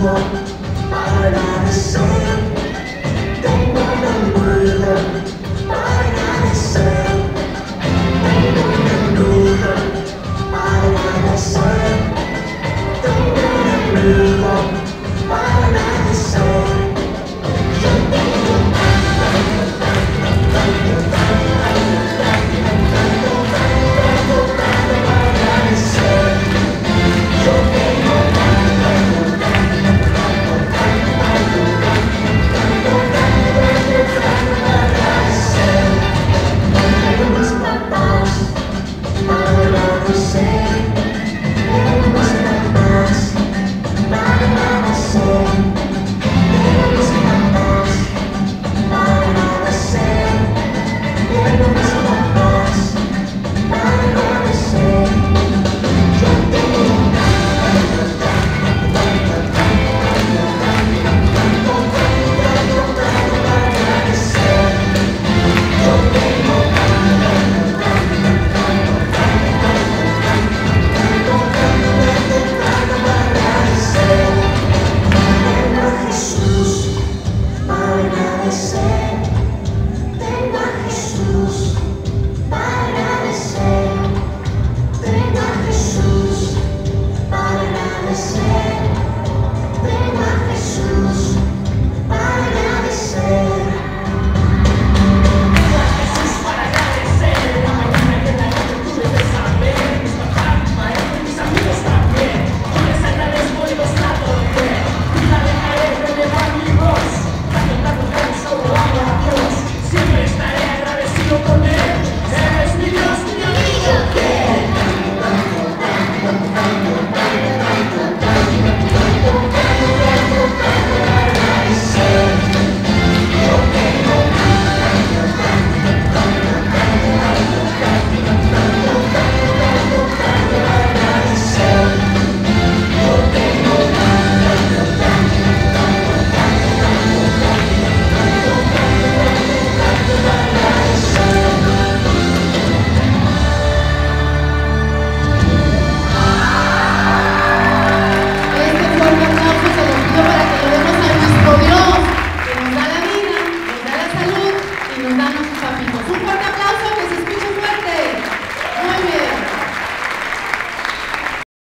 more. Eu poder.